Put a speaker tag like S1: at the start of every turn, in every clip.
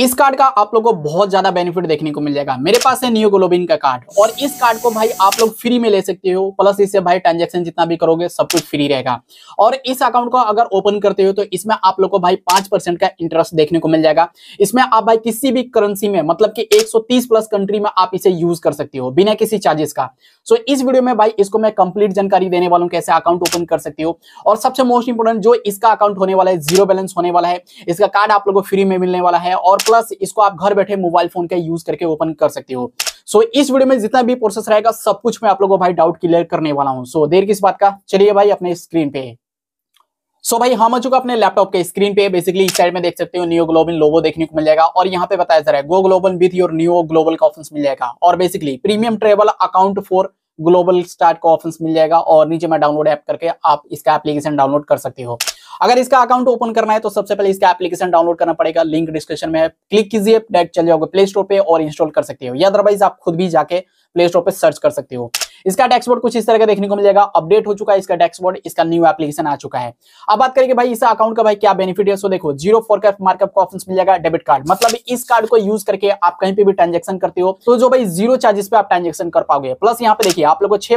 S1: इस कार्ड का आप लोगों को बहुत ज़्यादा बेनिफिट देखने को मिल जाएगा। मेरे पास है नियोग्लोबिन का कार्ड और इस कार्ड को भाई आप लोग फ्री में ले सकते हो। प्लस इससे भाई ट्रांजेक्शन जितना भी करोगे, सब कुछ फ्री रहेगा। और इस अकाउंट को अगर ओपन करते हो तो इसमें आप लोग को भाई पाँच का इंटरेस्ट देखने को मिल जाएगा। इसमें आप भाई किसी भी करेंसी में मतलब कि 130 प्लस कंट्री में आप इसे यूज़ कर सकते हो, बिना किसी चार्जेस का। सो इस वीडियो में भाई इसको मैं कंप्लीट जानकारी देने वाला हूँ, कैसे अकाउंट ओपन कर सकते हो। और सबसे मोस्ट इंपोर्टेंट जो इसका अकाउंट होने वाला है ज़ीरो बैलेंस होने वाला है। इसका कार्ड आप लोग को फ्री में मिलने वाला है और प्लस इसको आप घर बैठे मोबाइल फ़ोन का यूज़ करके ओपन कर सकते हो। सो so, इस वीडियो में जितना भी प्रोसेस रहेगा सब कुछ मैं आप लोगों को भाई डाउट क्लियर करने वाला हूँ। सो so, देर किस बात का? चलिए भाई अपने स्क्रीन पे। सो so भाई हम आ चुका अपने लैपटॉप के स्क्रीन पे। बेसिकली इस साइड में देख सकते हो न्यू ग्लोबल लोगो देखने को मिल जाएगा और यहाँ पे बताया जा रहा है go global with your new global का ऑप्शन मिल जाएगा। और basically premium travel account for global start का ऑप्शन मिल जाएगा और नीचे मैं डाउनलोड ऐप करके आप इसका एप्लीकेशन डाउनलोड कर सकते हो। अगर इसका अकाउंट ओपन करना है तो सबसे पहले इसका एप्लीकेशन डाउनलोड करना पड़ेगा। लिंक डिस्क्रिप्शन में क्लिक कीजिए डायरेक्ट चले जाओगे प्ले स्टोर पर और इंस्टॉल कर सकते हो। या अदरवाइज़ आप खुद भी जाके प्ले स्टोर पर सर्च कर सकते हो। इसका डैशबोर्ड कुछ इस तरह का देखने को मिल जाएगा अपडेट हो चुका है इसका डैशबोर्ड इसका न्यू एप्लीकेशन आ चुका है। अब बात करेंगे भाई इस अकाउंट का भाई क्या बेनिफिट है सो देखो ज़ीरो फोर का मार्कअप का ऑप्शन मिल जाएगा डेबिट कार्ड मतलब इस कार्ड को यूज़ करके आप कहीं पे भी ट्रांजेक्शन करते हो तो जो भाई ज़ीरो चार्जेस पे आप ट्रांजेक्शन कर पाओगे। प्लस यहाँ पे देखिए, आप लोग को छह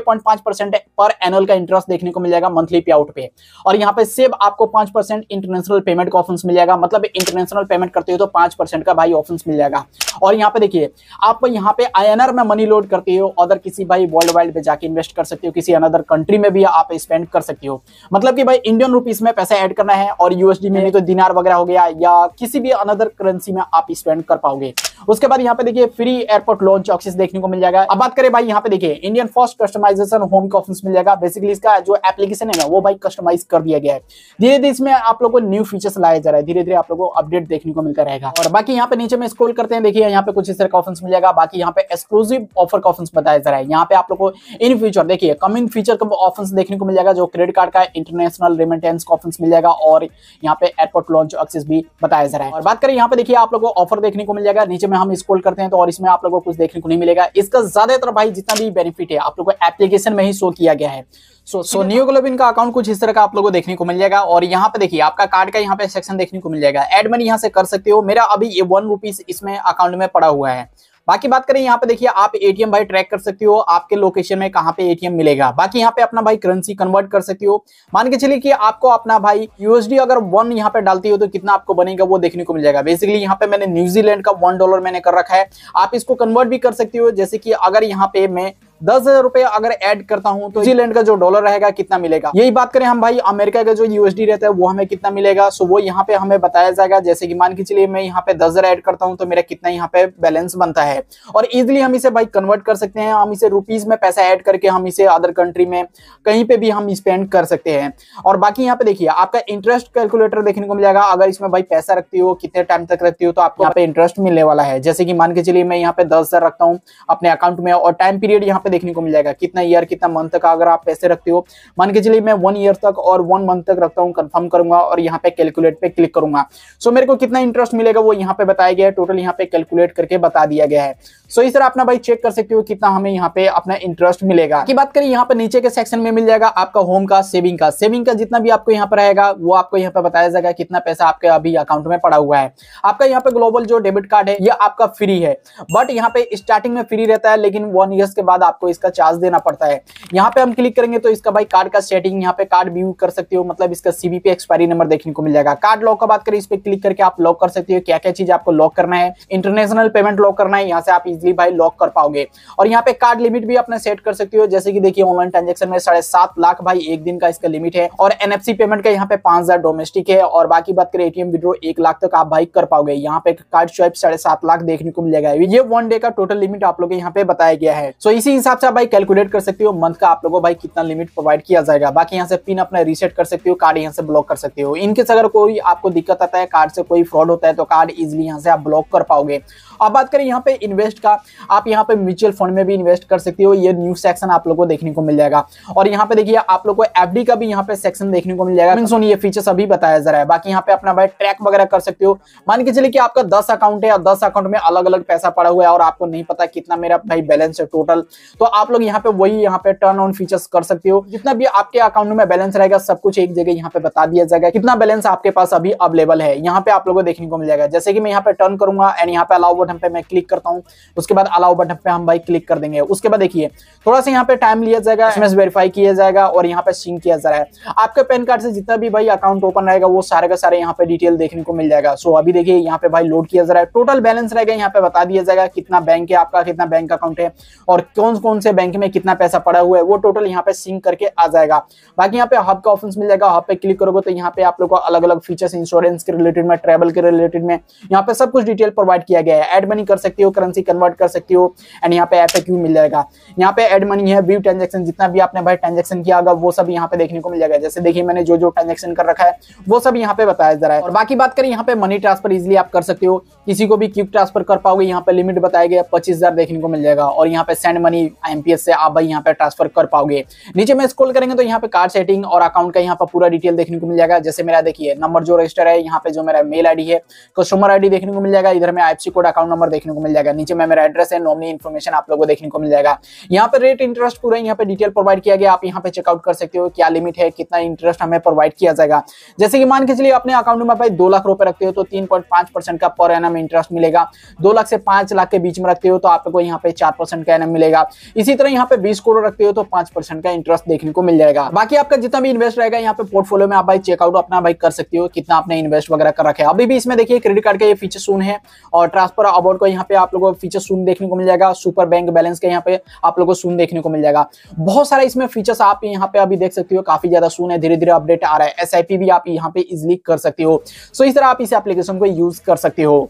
S1: पर एनुअल का इंटरेस्ट देखने को मिल जाएगा मंथली पे। आउट पे और यहाँ पे सेव आपको पाँच परसेंट इंटरनेशनल पेमेंट का ऑप्शन मिल जाएगा मतलब इंटरनेशनल पेमेंट करते हो तो पाँच परसेंट का भाई ऑप्शन मिल जाएगा। और यहाँ पे देखिए, आप यहाँ पे आई में मनी लोड करते हो अदर किसी भाई वर्ल्ड वाइड पे जाके इन्वेस्ट कर सकते हो किसी अनदर कंट्री में भी आप स्पेंड कर सकते हो। मतलब कि भाई इंडियन रुपीज़ में पैसा ऐड करना है और यूएसडी में नहीं तो दिनार वगैरह हो गया या किसी भी अनदर करेंसी में आप स्पेंड कर पाओगे। उसके बाद यहाँ पे देखिए फ्री एयरपोर्ट लॉन्च ऑक्सीस देखने को मिल जाएगा। अब बात करें भाई यहाँ पे देखिए इंडियन फ़र्स्ट कस्टमाइजेशन होम का ऑप्शन मिल जाएगा। बेसिकली इसका जो एप्लीकेशन है ना वो भाई कस्टमाइज कर दिया गया है। धीरे धीरे इसमें आप लोग को न्यू फीचर्स लाया जा रहा है। धीरे धीरे आप लोग को अपडेट देखने को मिलता रहेगा। और बाकी यहाँ पे नीचे में स्क्रॉल करते हैं देखिए यहाँ पे कुछ इस तरह का ऑप्शन मिल जाएगा। बाकी यहाँ पे एक्सक्लूसिव ऑफ़र का ऑप्शन बताया जा रहा है। यहाँ पे आप लोग को इन फ्यूचर देखिए कमिंग फ्यूचर का ऑप्शन देखने को मिल जाएगा जो क्रेडिट कार्ड का इंटरनेशनल रिमिटेंस का ऑप्शन मिल जाएगा और यहाँ पे एयरपोर्ट लॉन्च एक्सेस भी बताया जा रहा है। और बात करें, यहाँ पे देखिए, आप लोग को ऑफ़र देखने को मिल जाएगा नीचे में हम स्कोल करते हैं तो और इसमें आप लोगों को कुछ देखने को नहीं मिलेगा। इसका ज़्यादातर भाई जितना भी बेनिफिट है, आप लोग को एप्लीकेशन में ही शो किया गया है। सो सो न्यूग्लोबिन का अकाउंट कुछ इस तरह का आप लोगों को देखने को मिल जाएगा और यहाँ पे देखिए, आपका कार्ड का यहाँ पे सेक्शन देखने को मिल जाएगा। एड मनी यहाँ से कर सकते हो। मेरा अभी वन रुपीज़ इसमें अकाउंट में पड़ा हुआ है। बाकी बात करें, यहाँ पे देखिए आप एटीएम भाई ट्रैक कर सकती हो, आपके लोकेशन में कहाँ पे एटीएम मिलेगा। बाकी यहाँ पे अपना भाई करेंसी कन्वर्ट कर सकती हो। मान के चलिए कि आपको अपना भाई यूएसडी अगर वन यहाँ पे डालती हो तो कितना आपको बनेगा, वो देखने को मिल जाएगा। बेसिकली यहाँ पे मैंने न्यूजीलैंड का वन डॉलर मैंने कर रखा है। आप इसको कन्वर्ट भी कर सकती हो, जैसे कि अगर यहाँ पे मैं दस हज़ार रुपए अगर ऐड करता हूँ तो न्यूजीलैंड का जो डॉलर रहेगा कितना मिलेगा? यही बात करें हम भाई, अमेरिका का जो यूएसडी रहता है, वो हमें कितना मिलेगा? सो वो यहाँ पे हमें बताया जाएगा, जैसे कि मान के चलिए मैं यहाँ पे दस हज़ार एड करता हूँ तो मेरा कितना यहाँ पे बैलेंस बनता है। और इजिली हम इसे भाई कन्वर्ट कर सकते हैं, हम इसे रुपीज़ में पैसा ऐड करके हम इसे अदर कंट्री में कहीं पे भी हम स्पेंड कर सकते हैं। और बाकी यहाँ पे देखिए, आपका इंटरेस्ट कैलकुलेटर देखने को मिल जाएगा अगर इसमें भाई पैसा रखती हो, कितने टाइम तक रखती हो तो आपको यहाँ पे इंटरेस्ट मिलने वाला है। जैसे कि मान के चलिए मैं यहाँ पे दस रखता हूँ अपने अकाउंट में, और टाइम पीरियड यहाँ पे देखने को मिल जाएगा। कितना ईयर कितना मंथ तक अगर आप पैसे रखते हो, मान के चलिए मैं वन ईयर तक और वन मंथ तक रखता हूँ कंफर्म करूँगा और यहाँ पे कैलकुलेट पे क्लिक करूँगा। सो मेरे को कितना इंटरेस्ट मिलेगा वो यहाँ पे बताया गया है। टोटल यहाँ पे कैलकुलेट करके बता दिया गया है। सो इस तरह अपना भाई चेक कर सकते हो कितना हमें यहाँ पे अपना इंटरेस्ट मिलेगा। की बात करें, यहाँ पे नीचे के सेक्शन में मिल जाएगा आपका होम का सेविंग का। सेविंग का जितना भी आपको यहाँ पर रहेगा वो आपको यहाँ पे बताया जाएगा कितना पैसा आपके अभी अकाउंट में पड़ा हुआ है। आपका यहाँ पे ग्लोबल जो डेबिट कार्ड है, ये आपका फ्री है। बट यहाँ पे स्टार्टिंग में फ्री रहता है, लेकिन वन ईयर्स के बाद आपको इसका चार्ज देना पड़ता है। यहाँ पे हम क्लिक करेंगे तो इसका भाई कार्ड का सेटिंग यहाँ पे कार्ड व्यू कर सकते हो मतलब इसका सीबीपी एक्सपायरी नंबर देखने को मिल जाएगा। कार्ड लॉक का बात करें, इस पे क्लिक करके आप लॉक कर सकते हो क्या क्या चीज़ आपको लॉक करना है। इंटरनेशनल पेमेंट लॉक करना है, यहाँ से आप इजिली भाई लॉक कर पाओगे। और यहाँ पे कार्ड लिमिट भी अपने सेट कर सकते हो, जैसे कि देखिए ऑनलाइन ट्रांजेक्शन में साढ़े सात लाख भाई एक दिन का इसका लिमिट है। और एनएफसी पेमेंट का यहाँ पे पाँच हज़ार डोमेस्टिक है। और बाकी बात करें एटीएम विड्रो एक लाख तक आप भाई कर पाओगे। यहाँ पे कार्ड स्वाइप साढ़े सात लाख देखने को मिल जाएगा। ये वन डे का टोटल लिमिट आप लोग यहाँ पे बताया गया है। सो इसी हिसाब से आप भाई कैलकुलेट कर सकते हो मंथ का आप लोगों भाई कितना लिमिट प्रोवाइड किया जाएगा। बाकी यहाँ से पिन अपना रीसेट कर सकते हो कार्ड यहाँ से ब्लॉक कर सकते हो। इनकेस अगर कोई आपको दिक्कत आता है कार्ड से कोई फ्रॉड होता है तो कार्ड इजिली यहाँ से आप ब्लॉक कर पाओगे। अब बात करें यहाँ पे इन्वेस्ट का, आप यहाँ पे म्यूचुअल फंड में भी इन्वेस्ट कर सकते हो, ये न्यू सेक्शन आप लोग को देखने को मिल जाएगा। और यहाँ पे देखिए, आप लोग को एफडी का भी यहाँ पे सेक्शन देखने को मिल जाएगा। मीन ये फीचर्स अभी बताया जा रहा है। बाकी यहाँ पे अपना भाई ट्रैक वगैरह कर सकते हो। मान के चलिए कि आपका दस अकाउंट है, और दस अकाउंट में अलग अलग पैसा पड़ा हुआ है, और आपको नहीं पता कितना मेरा भाई बैलेंस है टोटल तो आप लोग यहाँ पे वही यहाँ पे टर्न ऑन फीचर्स कर सकते हो जितना भी आपके अकाउंट में बैलेंस रहेगा सब कुछ एक जगह यहाँ पे बता दिया जाएगा कितना बैलेंस आपके पास अभी अवेलेबल है यहाँ पे आप लोगों को देखने को मिल जाएगा जैसे कि मैं यहाँ पे टर्न करूँगा एंड यहाँ पे अलाउ बटन पे मैं क्लिक करता हूँ उसके बाद अलाउ बटन पे हम भाई क्लिक कर देंगे उसके बाद देखिए थोड़ा सा यहाँ पे टाइम लिया जाएगा एसएमएस वेरीफाई किया जाएगा और यहाँ पे सिंक किया जा रहा है आपके पैन कार्ड से जितना भी भाई अकाउंट ओपन रहेगा वो सारे का सारे यहाँ पे डिटेल देखने को मिल जाएगा सो अभी देखिए यहाँ पे भाई लोड किया जा रहा है टोटल बैलेंस रहेगा यहाँ पे बता दिया जाएगा कितना बैंक है आपका कितना बैंक अकाउंट है और कौन कौन से बैंक में कितना पैसा पड़ा हुआ है वो टोटल यहाँ पे सिंक करके आ जाएगा बाकी यहाँ पे हब का ऑप्शन मिल जाएगा हब पे क्लिक करोगे तो यहाँ पे आप लोग को अलग अलग फीचर्स इंश्योरेंस के रिलेटेड में ट्रेवल के रिलेटेड में यहाँ पे सब कुछ डिटेल प्रोवाइड किया गया है एड मनी कर सकती हो करेंसी कन्वर्ट कर सकती हो एंड यहाँ पे एफ़ मिल जाएगा यहाँ पे एड मनी है व्यू ट्रांजेक्शन जितना भी आपने भाई ट्रांजेक्शन किया होगा वो सब यहाँ पे देखने को मिल जाएगा जैसे देखिए मैंने जो जो ट्रांजेक्शन कर रखा है वो सब यहाँ पे बताया जा रहा है और बाकी बात करें यहाँ पे मनी ट्रांसफ़र इजिली आप कर सकते हो किसी को भी क्विक ट्रांसफ़र कर पाओगे यहाँ पे लिमिट बताया गया पच्चीस देखने को मिल जाएगा और यहाँ पे सेंड मनी एमपीएस से आप भाई यहाँ पे ट्रांसफ़र कर पाओगे। नीचे में स्क्रॉल करेंगे तो यहाँ पे कार्ड सेटिंग और अकाउंट का यहाँ पे पूरा डिटेल देखने को मिल जाएगा। जैसे मेरा देखिए नंबर जो रजिस्टर है, यहाँ पे जो मेरा मेल आईडी है कस्टमर आईडी देखने को मिल जाएगा। इधर में आईएफसी कोड अकाउंट नंबर देखने को मिल जाएगा। नीचे में मेरा एड्रेस है नॉमिनी इन्फॉर्मेशन आप लोगों को देखने को मिल जाएगा। यहाँ पे रेट इंटरेस्ट पूरा यहाँ पे डिटेल प्रोवाइड किया गया। आप यहाँ पे चेकआउट कर सकते हो, क्या लिमिट है, कितना इंटरेस्ट हमें प्रोवाइड किया जाएगा। जैसे कि मान के चलिए, अपने अकाउंट में भाई दो लाख रुपए रखते हो तो तीन पॉइंट पाँच परसेंट का पर एनम इंटरेस्ट मिलेगा। दो लाख से पाँच लाख के बीच में रखते हो तो आपको यहाँ पे चार परसेंट का एनम मिलेगा। इसी तरह यहाँ पे बीस करोड़ रखते हो तो पाँच परसेंट का इंटरेस्ट देखने को मिल जाएगा। बाकी आपका जितना भी इन्वेस्ट रहेगा यहाँ पे पोर्टफोलियो में आप भाई चेकआउट अपना भाई कर सकते हो, कितना आपने इन्वेस्ट वगैरह कर रखा है। अभी भी इसमें देखिए क्रेडिट कार्ड का ये फीचर सुन है और ट्रांसफ़र अबाउट का यहाँ पे आप लोगों को फीचर सुन देखने को मिल जाएगा सुपर बैंक बैलेंस का यहाँ पे आप लोगों को सुन देखने को मिल जाएगा। बहुत सारा इसमें फीचर्स आप यहाँ पे अभी देख सकते हो, काफ़ी ज़्यादा सुन है धीरे धीरे अपडेट आ रहा है। एसआईपी भी आप यहाँ पे इजिली कर सकते हो। सो इस तरह आप इस एप्लीकेशन को यूज़ कर सकते हो।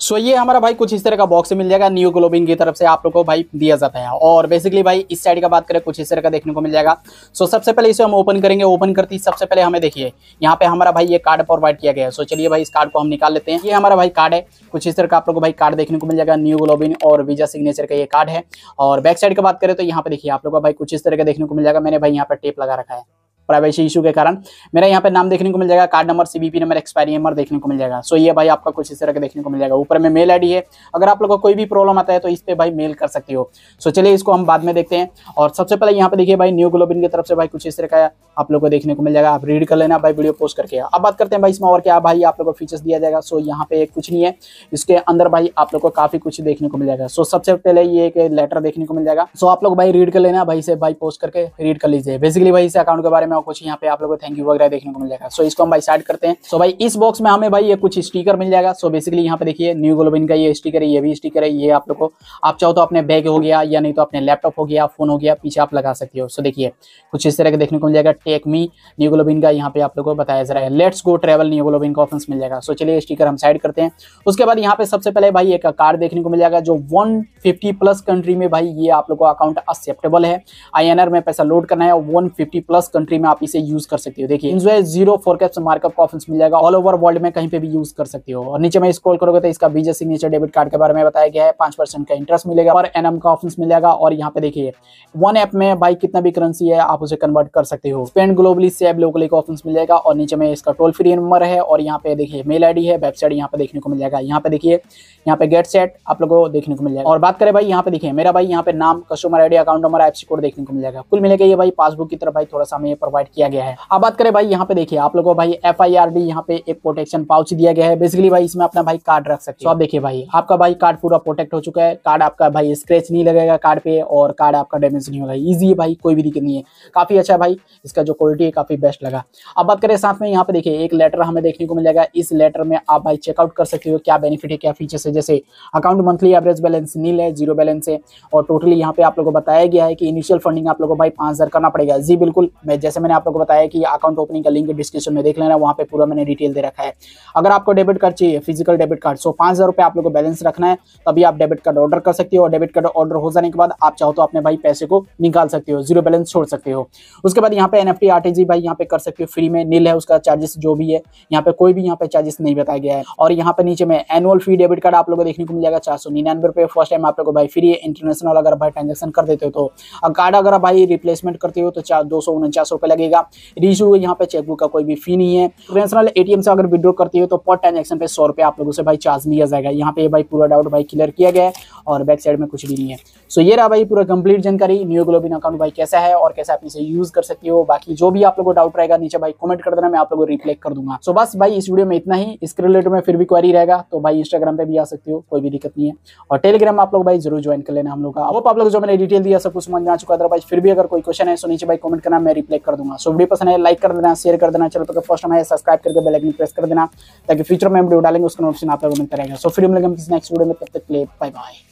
S1: सो ये हमारा भाई कुछ इस तरह का बॉक्स मिल जाएगा न्यू ग्लोबिन की तरफ़ से आप लोग को भाई दिया जाता है। और बेसिकली भाई इस साइड का बात करें, कुछ इस तरह का देखने को मिल जाएगा। सो सबसे पहले इसे हम ओपन करेंगे। ओपन करती सबसे पहले हमें देखिए, यहाँ पे हमारा भाई ये कार्ड प्रोवाइड किया गया है। सो चलिए भाई इस कार्ड को हम निकाल लेते हैं। ये हमारा भाई कार्ड है। कुछ इस तरह का आप लोग को भाई कार्ड देखने को मिल जाएगा। न्यू ग्लोबिन और वीज़ा सिग्नेचर का ये कार्ड है। और बैक साइड की बात करें तो यहाँ पे देखिए आप लोग को भाई कुछ इस तरह का देखने को मिल जाएगा। मैंने भाई यहाँ पे टेप लगा रखा है। प्राइवेसी इशू के कारण, मेरा यहाँ पे नाम देखने को मिल जाएगा card number CBP number expiry number देखने को मिल जाएगा। सो ये भाई आपका कुछ इस तरह का देखने को मिल जाएगा। ऊपर में मेल आईडी है। अगर आप लोग को कोई भी प्रॉब्लम आता है तो इस पे भाई मेल कर सकते हो। सो चलिए इसको हम बाद में देखते हैं। और सबसे पहले यहाँ पे देखिए भाई न्यू ग्लोबिन की तरफ़ से भाई कुछ इस तरह का आप लोग को देखने को मिल जाएगा। आप रीड कर लेना भाई वीडियो पोस्ट करके। अब बात करते हैं भाई इसमें और क्या भाई आप लोग को फीचर्स दिया जाएगा। सो यहाँ पे कुछ नहीं है। इसके अंदर भाई आप लोग को काफ़ी कुछ देखने को मिल जाएगा। सो सबसे पहले ये एक लेटर देखने को मिल जाएगा। सो आप लोग भाई रीड कर लेना भाई से भाई पोस्ट करके रीड कर लीजिए। बेसिकली भाई इस अकाउंट के बारे में कुछ यहाँ पे आप लोग को थैंक यू वगैरह देखने को मिल जाएगा। सो इसको हम भाई स्टार्ट करते हैं। सो भाई, इस बॉक्स में हमें भाई ये कुछ स्टिकर मिल जाएगा। सो बेसिकली यहाँ पे देखिए न्यू ग्लोबिन का ये स्टिकर है, ये भी स्टिकर है, ये आप लोग को, आप चाहो तो अपने बैग हो गया या नहीं तो अपने लैपटॉप हो गया फ़ोन हो गया, पीछे आप लगा सकते हो। सो देखिए, कुछ इस तरह का देखने को मिल जाएगा। टेक मी न्यूग्लोबिन का यहाँ पे आप लोग को बताया जा रहा है। लेट्स गो ट्रेवल न्यूग्लोबिन का ऑप्शन मिल जाएगा। सो चलिए स्टिकर हम साइड करते हैं। उसके बाद यहाँ पे सबसे पहले भाई एक कार्ड देखने को मिल जाएगा, जो 150 प्लस कंट्री में भाई ये आप लोग को अकाउंट एक्सेप्टेबल है। आईएनआर में पैसा लोड करना है वन फिफ्टी प्लस कंट्री में आप इसे यूज़ कर सकते हो। देखिए इंजॉय ज़ीरो फोरकैप्स मार्कअप का ऑप्शन मिल जाएगा ऑल ओवर वर्ल्ड में कहीं पे भी यूज़ कर सकते हो। और नीचे में स्क्रॉल करोगे तो इसका बीजा सिग्नेचर डेबिट कार्ड के बारे में बताया गया है, पाँच परसेंट का इंटरेस्ट मिलेगा और एनएम का ऑप्शन मिल जाएगा। और यहाँ पे देखिए वन ऐप में भाई कितना भी करेंसी है, आप उसे कन्वर्ट कर सकते हो। स्पेंड ग्लोबली सेव लोकली का ऑप्शन मिल जाएगा और नीचे में इसका टोल फ्री नंबर है और यहाँ पे देखिए मेल आईडी है वेबसाइट यहाँ पे देखने को मिल जाएगा। यहाँ पे देखिए, यहाँ पे गेट सेट आप लोगों को देखने को मिल जाएगा। और बात करें भाई, यहाँ पे देखिए, मेरा भाई यहाँ पे नाम customer ID account number apps code देखने को मिल जाएगा। कुल मिलेगा ये भाई पासबुक की तरफ़ भाई थोड़ा सा हमें प्रोवाइड किया गया है। अब बात करें भाई, यहाँ पे देखिए, आप लोगों को भाई एफ़ आई आर डी यहाँ पे एक प्रोटेक्शन पाउच दिया गया है। बेसिकली भाई, इसमें अपना भाई कार्ड रख सकते हो। आप देखिए भाई, आपका भाई कार्ड पूरा प्रोटेक्ट हो चुका है। कार्ड आपका भाई स्क्रेच नहीं लगेगा कार्ड पे और कार्ड आपका डैमेज नहीं होगा। ईजी है भाई, कोई भी दिक्कत नहीं है। काफ़ी अच्छा भाई, इसका जो क्वालिटी है काफ़ी बेस्ट लगा। अब बात करें साथ में, यहाँ पे देखिए, एक लेटर हमें देखने को मिल जाएगा। इस लेटर में आप भाई चेकआउट कर सकते हो, क्या बेनिफिट है, क्या फीचर्स है। जैसे account monthly average balance nil है ज़ीरो बैलेंस है। और टोटली यहाँ पे आप लोगों को बताया गया है कि इनिशियल फंडिंग आप लोगों को भाई पाँच करना पड़ेगा। जी, बिल्कुल, मैं जैसे मैंने आप लोगों को बताया कि अकाउंट ओपनिंग का लिंक डिस्क्रिप्शन में देख लेना, वहाँ पे पूरा मैंने डिटेल दे रखा है। अगर आपको डेबिट कार्ड चाहिए फ़िज़िकल डेबिट कार्ड सो पाँच रुपए आप लोग को बैलेंस रखना है, तभी आप डेबिट कार्ड ऑर्डर कर सकते हो और डेबिट कार्ड ऑर्डर हो जाने के बाद आप चाहो तो अपने भाई पैसे को निकाल सकते हो ज़ीरो बैलेंस छोड़ सकते हो। उसके बाद यहाँ पे एनएफटी आरटीजी भाई यहाँ पे कर सकते हो फ्री में नील है, उसका चार्जेस जो भी है, यहाँ पे कोई भी यहाँ पे चार्जेस नहीं बताया गया है। और यहाँ पे नीचे में एनुअल फ़ी डेबिट कार्ड आप लोग को देखने को मिल जाएगा चार सौ निन्यानवे रुपए फ़र्स्ट टाइम आप लोग को भाई फ्री है इंटरनेशनल अगर भाई ट्रांजेक्शन कर देते हो तो। कार्ड अगर भाई रिप्लेसमेंट करते हो तो चार, दो सौ उनचास लगेगा। रीशू यहाँ पे चेकबुक का कोई भी फ़ी नहीं है। ट्रांसनल एटीएम से अगर विड्रॉ करती है तो पर ट्रांजेक्शन पे सौ रुपये आप लोगों से भाई चार्ज लिया जाएगा। यहाँ पे भाई पूरा डाउट भाई क्लियर किया गया और बैक साइड में कुछ भी नहीं है। सो ये रहा भाई पूरा कंप्लीट जानकारी। न्यू ग्लोबिन अकाउंट भाई कैसा है और कैसे आप इसे यूज़ कर सकते हो। बाकी जो भी आप लोगों को डाउट रहेगा, नीचे भाई कमेंट कर देना, मैं आप लोगों को रिप्लाई कर दूँगा। सो बस भाई इस वीडियो में इतना ही। इसके रिलेटेड में फिर भी क्वारी रहेगा तो भाई इंस्टाग्राम पे भी आ सकते हो, कोई भी दिक्कत नहीं है। और टेलीग्राम आप लोग भाई ज़रूर ज्वाइन कर लेना हम लोग का। आप लोग जो मैंने डिटेल दिया, सब कुछ समझ में आ चुका अदरवाइज़ फिर भी अगर कोई क्वेश्चन है तो नीचे भाई कमेंट करना, मैं रिप्लाई कर दूँगा सो वीडियो पसंद है लाइक कर देना शेयर कर देना चलो तो फ़र्स्ट टाइम है सब्सक्राइब करके बेल आइकन प्रेस कर देना, ताकि फ्यूचर में वीडियो डालेंगे, उसका नोटिफिकेशन आप लोगों को मिलता रहेगा। सो फिर मिलेंगे किसी नेक्स्ट वीडियो में, तब तक लिए बाय बाय